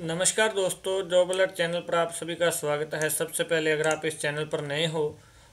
नमस्कार दोस्तों job alert channel पर आप सभी का स्वागत है। सबसे पहले अगर आप इस चैनल पर नए हो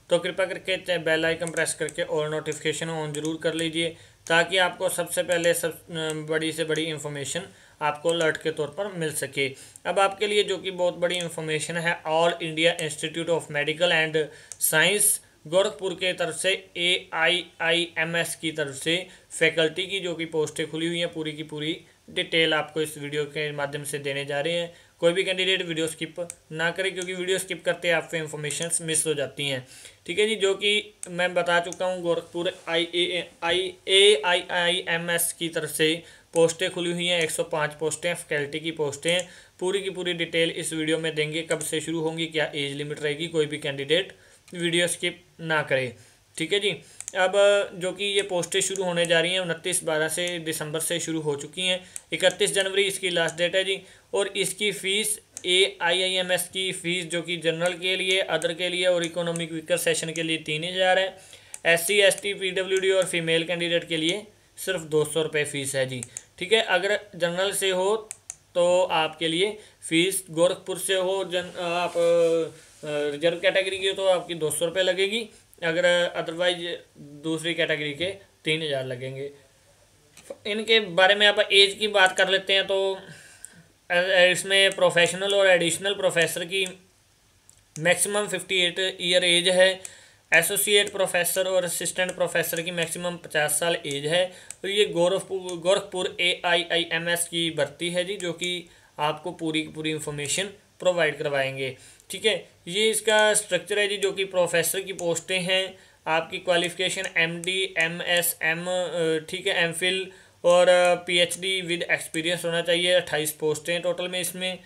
तो कृपया करके बेल आइकन प्रेस करके और नोटिफिकेशन ऑन ज़रूर कर लीजिए, ताकि आपको सबसे पहले सब बड़ी से बड़ी इन्फॉर्मेशन आपको अलर्ट के तौर पर मिल सके। अब आपके लिए जो कि बहुत बड़ी इन्फॉर्मेशन है all India institute of medical and science Gorakhpur के तरफ़ से ए आई आई एम एस की तरफ़ से फैकल्टी की जो कि पोस्टें खुली हुई हैं, पूरी की पूरी डिटेल आपको इस वीडियो के माध्यम से देने जा रहे हैं। कोई भी कैंडिडेट वीडियो स्किप ना करे, क्योंकि वीडियो स्किप करते आपको इन्फॉर्मेशन मिस हो जाती हैं। ठीक है जी, जो कि मैं बता चुका हूँ, Gorakhpur I A I A I I M S की तरफ़ से पोस्टें खुली हुई हैं। 105 पोस्टें फैकल्टी की पोस्टें। पूरी की पूरी डिटेल इस वीडियो में देंगे। कब से शुरू होंगी, क्या एज लिमिट रहेगी, कोई भी कैंडिडेट वीडियो स्किप ना करे। ठीक है जी अब जो कि ये पोस्टें शुरू होने जा रही हैं, उनतीस बारह से दिसंबर से शुरू हो चुकी हैं। इकतीस जनवरी इसकी लास्ट डेट है जी, और इसकी fees A I I M S की फ़ीस जो कि जनरल के लिए अदर के लिए और इकोनॉमिक वीकर सेशन के लिए तीन हज़ार है। S C S T P W D और फीमेल कैंडिडेट के लिए सिर्फ़ दो सौ रुपये फ़ीस है जी। ठीक है, अगर जनरल से हो तो आपके लिए फ़ीस गोरखपुर से हो, जन, आप रिज़र्व कैटेगरी की हो तो आपकी दो सौ रुपये लगेगी। अगर अदरवाइज़ दूसरी कैटेगरी के तीन हज़ार लगेंगे। इनके बारे में आप एज की बात कर लेते हैं तो इसमें प्रोफेशनल और एडिशनल प्रोफेसर की maximum fifty eight year age है। एसोसिएट प्रोफेसर और असिस्टेंट प्रोफेसर की मैक्सिमम पचास साल एज है। तो ये Gorakhpur Gorakhpur A I I M S की भर्ती है जी, जो कि आपको पूरी पूरी इंफॉर्मेशन प्रोवाइड करवाएँगे। ठीक है? ये इसका स्ट्रक्चर है जी, जो कि प्रोफेसर की पोस्टें हैं। आपकी qualification M D M S M ठीक है एम फिल और पीएचडी विद एक्सपीरियंस होना चाहिए। अट्ठाईस पोस्टें टोटल में इसमें।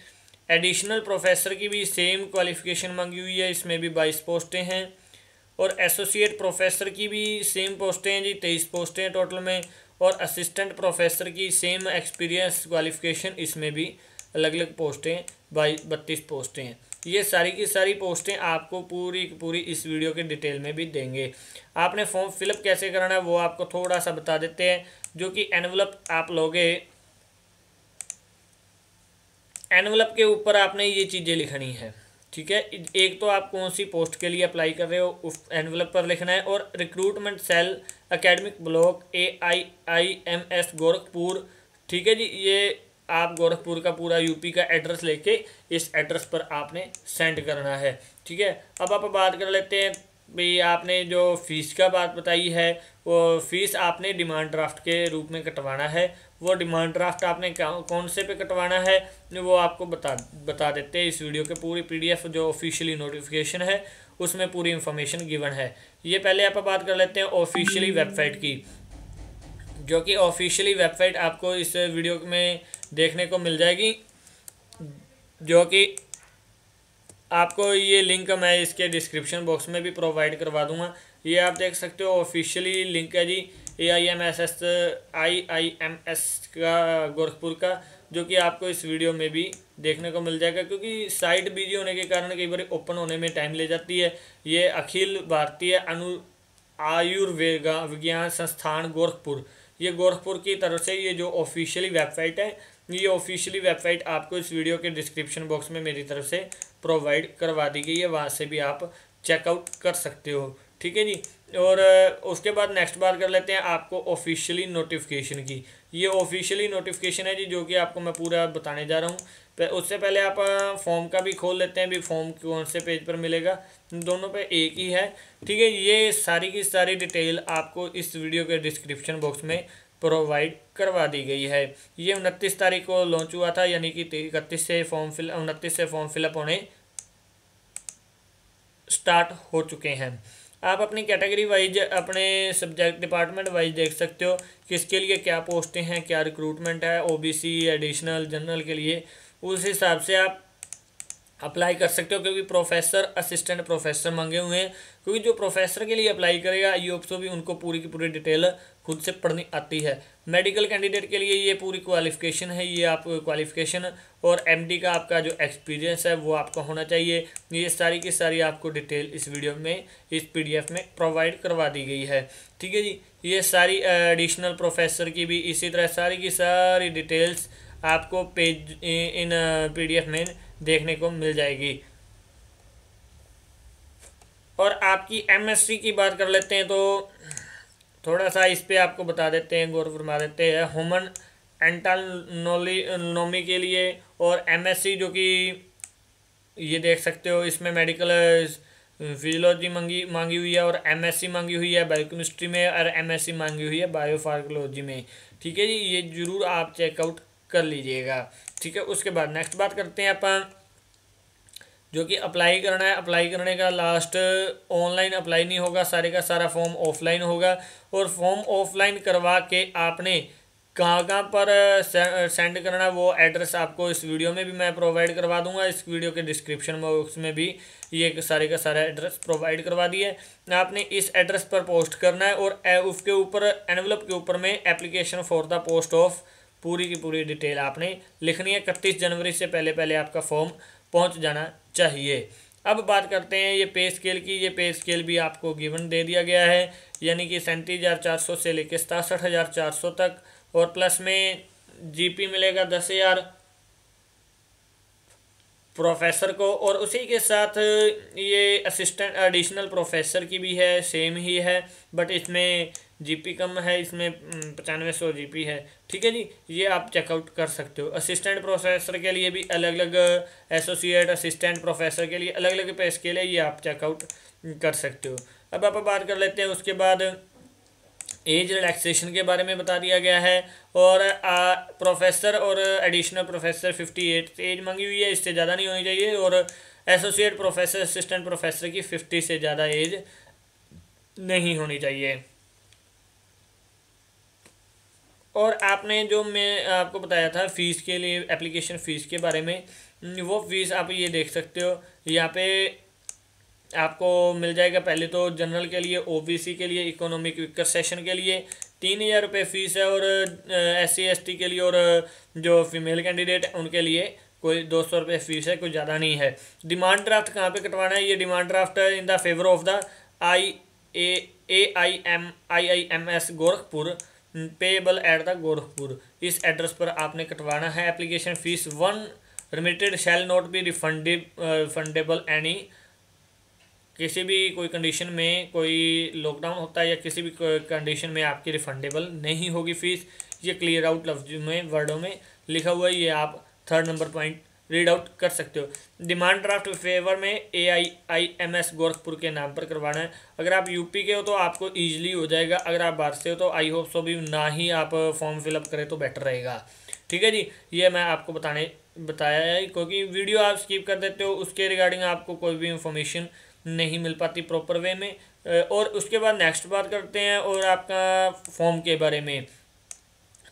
एडिशनल प्रोफेसर की भी सेम क्वालिफिकेशन मांगी हुई है, इसमें भी बाईस पोस्टें हैं। और एसोसिएट प्रोफेसर की भी सेम पोस्टें हैं जी, तेईस पोस्टें हैं टोटल में। और असिस्टेंट प्रोफेसर की सेम एक्सपीरियंस क्वालिफिकेशन इसमें भी अलग अलग पोस्टें बाईस बत्तीस पोस्टें हैं। ये सारी की सारी पोस्टें आपको पूरी पूरी इस वीडियो के डिटेल में भी देंगे। आपने फॉर्म फिलअप कैसे कराना है वो आपको थोड़ा सा बता देते हैं, जो कि एनवलप आप लोगे। एनवलप के ऊपर आपने ये चीज़ें लिखनी है, ठीक है? एक तो आप कौन सी पोस्ट के लिए अप्लाई कर रहे हो उस एनवलप पर लिखना है और recruitment cell academic block A I I M S Gorakhpur, ठीक है जी? ये आप गोरखपुर का पूरा यूपी का एड्रेस लेके इस एड्रेस पर आपने सेंड करना है, ठीक है? अब आप बात कर लेते हैं, भाई आपने जो फ़ीस का बात बताई है, वो फ़ीस आपने डिमांड ड्राफ्ट के रूप में कटवाना है। वो डिमांड ड्राफ्ट आपने कौन से पे कटवाना है, वो आपको बता बता देते हैं इस वीडियो के पूरी पीडीएफ जो ऑफिशियली नोटिफिकेशन है, उसमें पूरी इन्फॉर्मेशन गिवन है। ये पहले आप बात कर लेते हैं ऑफिशियली वेबसाइट की। जो कि ऑफिशियली वेबसाइट आपको इस वीडियो में देखने को मिल जाएगी, जो कि आपको ये लिंक मैं इसके डिस्क्रिप्शन बॉक्स में भी प्रोवाइड करवा दूँगा। ये आप देख सकते हो ऑफिशियली लिंक है जी A I M S S I I M S का, गोरखपुर का, जो कि आपको इस वीडियो में भी देखने को मिल जाएगा, क्योंकि साइट बिज़ी होने के कारण कई बार ओपन होने में टाइम ले जाती है। ये अखिल भारतीय अनु, आयुर्वेगा विज्ञान संस्थान गोरखपुर। ये गोरखपुर की तरफ़ से ये जो ऑफिशियली वेबसाइट है ये ऑफिशियली वेबसाइट आपको इस वीडियो के डिस्क्रिप्शन बॉक्स में मेरी तरफ़ से प्रोवाइड करवा दी गई है। वहाँ से भी आप चेकआउट कर सकते हो। ठीक है जी? और उसके बाद नेक्स्ट बात कर लेते हैं आपको ऑफिशियली नोटिफिकेशन की। ये ऑफिशियली नोटिफिकेशन है जी, जो कि आपको मैं पूरा बताने जा रहा हूँ। उससे पहले आप फॉर्म का भी खोल लेते हैं। भी फॉर्म कौन से पेज पर मिलेगा? दोनों पे एक ही है। ठीक है ये सारी की सारी डिटेल आपको इस वीडियो के डिस्क्रिप्शन बॉक्स में प्रोवाइड करवा दी गई है। ये उनतीस तारीख को लॉन्च हुआ था, यानी कि इकतीस से फॉर्म फिल उनतीस से फॉर्म फिलअप होने स्टार्ट हो चुके हैं। आप अपनी कैटेगरी वाइज अपने सब्जेक्ट डिपार्टमेंट वाइज देख सकते हो किसके लिए क्या पोस्टें हैं, क्या रिक्रूटमेंट है ओबीसी एडिशनल जनरल के लिए। उस हिसाब से आप अप्लाई कर सकते हो, क्योंकि प्रोफेसर असिस्टेंट प्रोफेसर मांगे हुए हैं। क्योंकि जो प्रोफेसर के लिए अप्लाई करेगा आई होप भी उनको पूरी की पूरी डिटेल खुद से पढ़नी आती है। मेडिकल कैंडिडेट के लिए ये पूरी क्वालिफिकेशन है, ये आप क्वालिफिकेशन और एमडी का आपका जो एक्सपीरियंस है, वो आपका होना चाहिए। ये सारी की सारी आपको डिटेल इस वीडियो में, इस पीडीएफ में प्रोवाइड करवा दी गई है। ठीक है जी? ये सारी एडिशनल प्रोफेसर की भी इसी तरह सारी की सारी डिटेल्स आपको पेज इन पीडीएफ में देखने को मिल जाएगी। और आपकी एमएससी की बात कर लेते हैं तो थोड़ा सा इस पर आपको बता देते हैं, गौर फरमा देते हैं। ह्यूमन एंटालनोली नोमी के लिए और एमएससी जो कि ये देख सकते हो, इसमें मेडिकल फिजियोलॉजी मांगी मांगी हुई है और एमएससी मांगी हुई है बायोकेमिस्ट्री में और एमएससी मांगी हुई है बायोफार्कोलॉजी में। ठीक है जी, ये ज़रूर आप चेकआउट कर लीजिएगा। ठीक है, उसके बाद नेक्स्ट बात करते हैं अपन, जो कि अप्लाई करना है। अप्लाई करने का लास्ट ऑनलाइन अप्लाई नहीं होगा, सारे का सारा फॉर्म ऑफलाइन होगा। और फॉर्म ऑफलाइन करवा के आपने कहाँ कहाँ पर सेंड करना वो एड्रेस आपको इस वीडियो में भी मैं प्रोवाइड करवा दूँगा। इस वीडियो के डिस्क्रिप्शन बॉक्स में भी ये सारे का सारा एड्रेस प्रोवाइड करवा है आपने इस एड्रेस पर पोस्ट करना है और उसके ऊपर एनवलप के ऊपर में application for the post of पूरी की पूरी डिटेल आपने लिखनी है। इकतीस जनवरी से पहले पहले आपका फॉर्म पहुँच जाना चाहिए। अब बात करते हैं ये पे स्केल की। ये पे स्केल भी आपको गिवन दे दिया गया है। यानी कि सैंतीस हज़ार चार सौ से लेकर सतासठ हज़ार चार सौ तक। और प्लस में जीपी मिलेगा दस हज़ार प्रोफेसर को। और उसी के साथ ये असिस्टेंट एडिशनल प्रोफेसर की भी है सेम ही है। बट इसमें जीपी कम है इसमें पचानवे सौ जीपी है। ठीक है जी ये आप चेकआउट कर सकते हो। असिस्टेंट प्रोफेसर के लिए भी अलग अलग एसोसिएट असिस्टेंट प्रोफेसर के लिए अलग अलग पे के लिए ये आप चेकआउट कर सकते हो। अब आप बात कर लेते हैं उसके बाद एज रिलैक्सेशन के बारे में बता दिया गया है और आ, प्रोफेसर और additional professor fifty eight age मांगी हुई है इससे ज़्यादा नहीं होनी चाहिए और एसोसिएट प्रोफेसर असिस्टेंट प्रोफेसर की फिफ्टी से ज़्यादा एज नहीं होनी चाहिए। और आपने जो मैं, आपको बताया था फ़ीस के लिए एप्लीकेशन फ़ीस के बारे में वो फ़ीस आप ये देख सकते हो। यहाँ पे आपको मिल जाएगा पहले तो जनरल के लिए ओबीसी के लिए इकोनॉमिक विकर सेशन के लिए तीन हज़ार रुपये फ़ीस है और एस सी के लिए और जो फीमेल कैंडिडेट है, उनके लिए कोई दो सौ रुपये फ़ीस है, कोई ज़्यादा नहीं है। डिमांड ड्राफ्ट कहाँ पे कटवाना है? ये demand draft in the favour of the I A A I M I I M S Gorakhpur. Payable at the Gorakhpur इस एड्रेस पर आपने कटवाना है application fees one remitted shall not be refunded fundable any किसी भी कोई condition में कोई लॉकडाउन होता है या किसी भी कंडीशन में आपकी रिफंडेबल नहीं होगी फ़ीस ये क्लियर आउट लफ्ज में वर्डों में लिखा हुआ है। ये आप third number point read out कर सकते हो। डिमांड ड्राफ्ट फेवर में A I I M S Gorakhpur के नाम पर करवाना है। अगर आप यूपी के हो तो आपको ईजिली हो जाएगा। अगर आप बाहर से हो तो आई होप सो भी ना ही आप फॉर्म फिलअप करें तो बेटर रहेगा। ठीक है जी? ये मैं आपको बताने, बताया है क्योंकि वीडियो आप स्किप कर देते हो, उसके रिगार्डिंग आपको कोई भी इंफॉर्मेशन नहीं मिल पाती प्रॉपर वे में। और उसके बाद नेक्स्ट बात करते हैं और आपका फॉर्म के बारे में।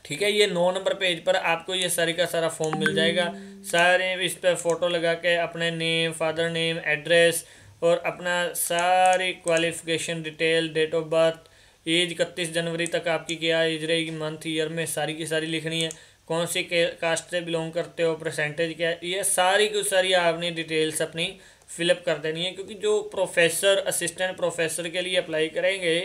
ठीक है, ये नौ नंबर पेज पर आपको ये सारी का सारा फॉर्म मिल जाएगा। सारे इस पर फ़ोटो लगा के अपने नेम फादर नेम एड्रेस और अपना सारी qualification detail date of birth age इकतीस जनवरी तक आपकी क्या एज रहेगी मंथ ईयर में सारी की सारी लिखनी है। कौन सी कास्ट से बिलोंग करते हो परसेंटेज क्या है, ये सारी की सारी आपने डिटेल्स अपनी फिलअप कर देनी है, क्योंकि जो प्रोफेसर असिस्टेंट प्रोफेसर के लिए अप्लाई करेंगे,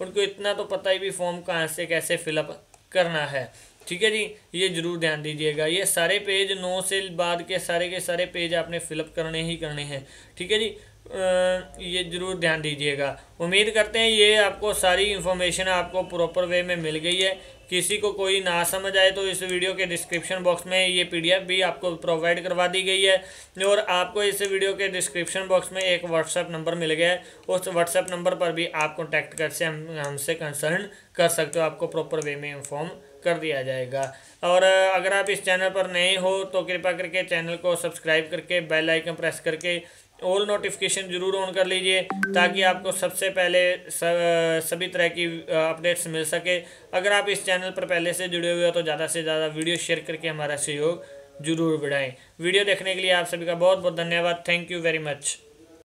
उनको इतना तो पता ही भी फॉर्म कहाँ से कैसे फिलअप करना है। ठीक है जी? ये ज़रूर ध्यान दीजिएगा। ये सारे पेज नौ से बाद के सारे के सारे पेज आपने फिलअप करने ही करने हैं। ठीक है जी? ये ज़रूर ध्यान दीजिएगा। उम्मीद करते हैं ये आपको सारी इन्फॉर्मेशन आपको प्रॉपर वे में मिल गई है। किसी को कोई ना समझ आए तो इस वीडियो के डिस्क्रिप्शन बॉक्स में ये पीडीएफ भी आपको प्रोवाइड करवा दी गई है। और आपको इस वीडियो के डिस्क्रिप्शन बॉक्स में एक व्हाट्सएप नंबर मिल गया है। उस व्हाट्सएप नंबर पर भी आप कॉन्टैक्ट कर से हम, हमसे कंसर्न कर सकते हो। आपको प्रॉपर वे में इन्फॉर्म कर दिया जाएगा। और अगर आप इस चैनल पर नए हो तो कृपा करके चैनल को सब्सक्राइब करके बेल आइकन प्रेस करके ऑल नोटिफिकेशन ज़रूर ऑन कर लीजिए, ताकि आपको सबसे पहले सभी तरह की अपडेट्स मिल सके। अगर आप इस चैनल पर पहले से जुड़े हुए हो तो ज़्यादा से ज़्यादा वीडियो शेयर करके हमारा सहयोग ज़रूर बढ़ाएँ। वीडियो देखने के लिए आप सभी का बहुत बहुत धन्यवाद। Thank you very much